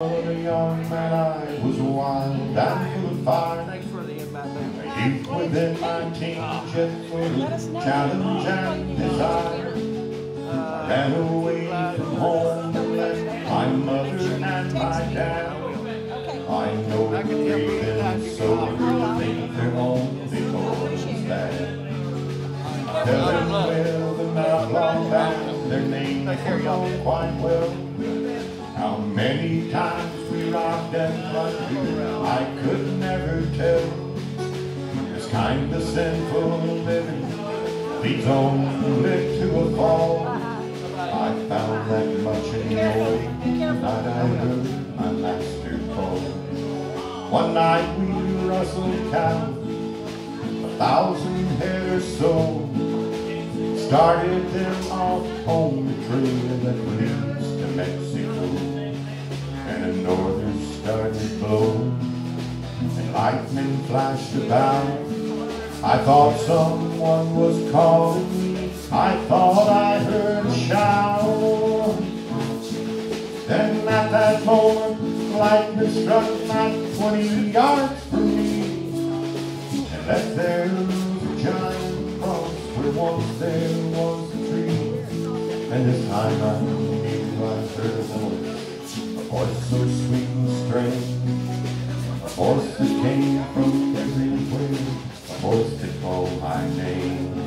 a young man I was wild and full of fire. Thanks for the invite. thank you. Within my teens, yet full of challenge and desire. Uh, Ran away from home and left my mother and my dad. I know the breathing so think their own before it's bad. Tell them well the outlaw band, their names were known quite well. Many times we rocked and plundered, I could never tell. This kind of sinful living leads only to a fall. I found that much in the morning, the night I heard my master call. One night we rustled cattle, a thousand head or so. Started them off on the trail that leads to Mexico. Blowing, and lightning flashed about. I thought someone was calling me, I thought I heard a shout. Then at that moment, lightning struck not twenty yards from me. And left there was a giant cross where once there was a tree. And this time I knew I heard a voice, a voice so sweet and strange. A voice that came from everywhere, a voice that called my name.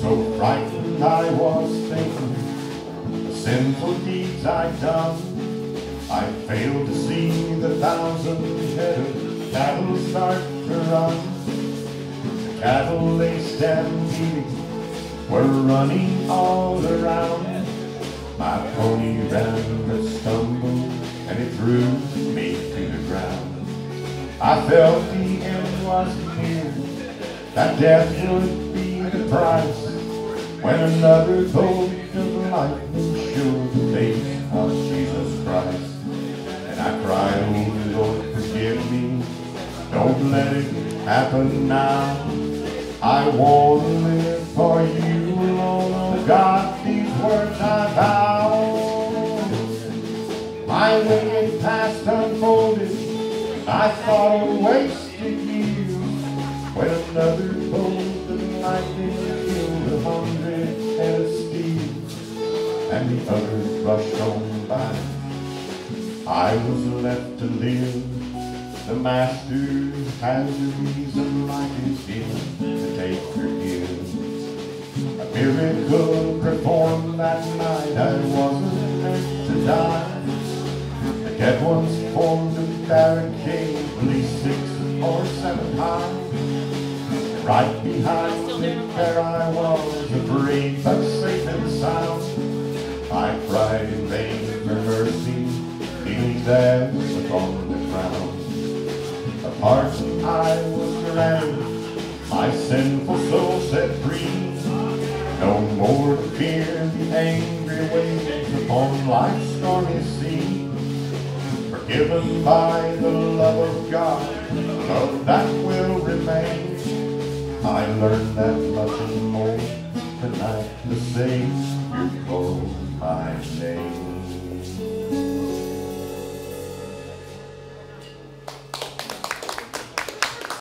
So frightened I was thinking, the sinful deeds I'd done. I failed to see the thousand head of cattle start to run. The cattle they stampeding were running all around. My pony ran a stumble and it threw me to the ground. I felt the end was near, that death would be the price. When another bolt of lightning showed the face of Jesus Christ. And I cried, oh Lord, forgive me, don't let it happen now. I want to live wicked past unfolded, I thought a wasted years. When another bolt of lightning killed a hundred head of steel, and the others rushed on by. I was left to live. The master has a reason like his given to take her gifts. A miracle performed that night. Dead ones formed a barricade, at least six or seven high. Right behind it, there I was, afraid but safe and sound. I cried in vain for mercy, feelings as upon the ground. A pardon I was granted, my sinful soul set free. No more to fear the angry waves upon life's stormy sea. Forgiven by the love of God, love that will remain. I learned that much and more tonight. The Savior called my name.